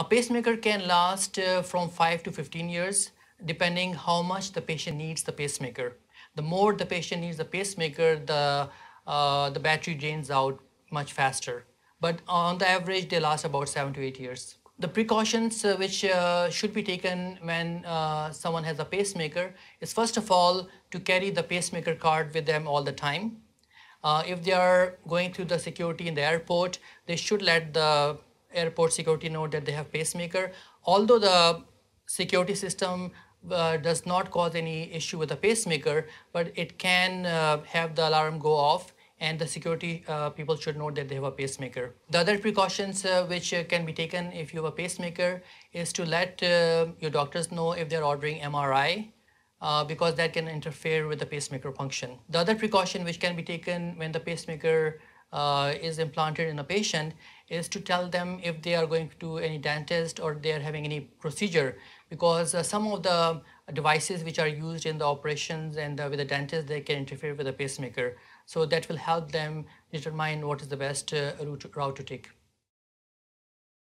A pacemaker can last uh, from 5 to 15 years depending how much the patient needs the pacemaker. The more the patient needs the pacemaker, the, uh, the battery drains out much faster. But on the average, they last about 7 to 8 years. The precautions uh, which uh, should be taken when uh, someone has a pacemaker is first of all to carry the pacemaker card with them all the time. Uh, if they are going through the security in the airport, they should let the airport security know that they have pacemaker. Although the security system uh, does not cause any issue with the pacemaker, but it can uh, have the alarm go off and the security uh, people should know that they have a pacemaker. The other precautions uh, which uh, can be taken if you have a pacemaker is to let uh, your doctors know if they're ordering MRI because that can interfere with the pacemaker function. The other precaution which can be taken when the pacemaker is implanted in a patient is to tell them if they are going to any dentist or they are having any procedure because some of the devices which are used in the operations and with the dentist they can interfere with the pacemaker. So that will help them determine what is the best uh, route, route to take.